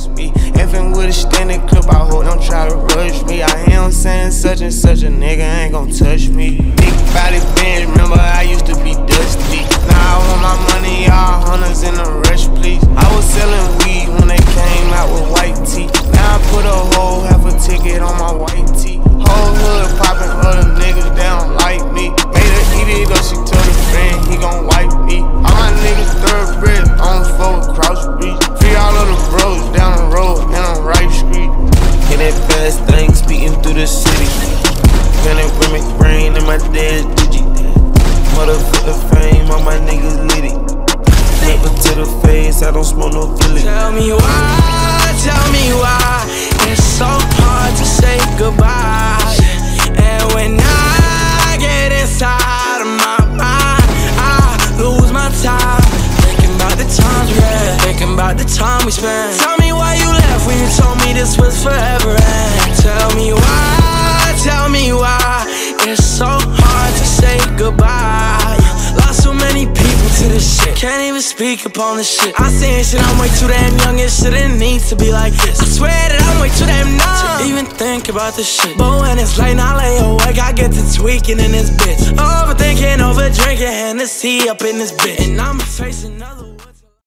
trust me. Effing with a standing clip, I hope don't try to rush me. I am saying such and such a nigga ain't gon' touch me. Big body bench, remember I used to be dusty. Now I want my money, all hunters in a rush, please. I was selling weed when they came out with white teeth. Now I put a whole half a ticket on my white tee. Whole hood popping fast thing speeding through the city. It brain in my digi. Motherfucker fame, all my niggas litty. Never to the face, I don't smoke no Philly. Tell me why, tell me why It's so hard to say goodbye And when I get inside of my mind I lose my time Thinking about the times we Thinking about the time we spent Tell me why you goodbye. Lost so many people to this shit. Can't even speak upon this shit. I seen shit, I'm way too damn young. It shouldn't need to be like this. I swear that I'm way too damn numb. To even think about this shit. But when it's late, and I lay awake I get to tweaking in this bitch. Overthinking, over drinking Hennessy up in this bitch. And I'ma face another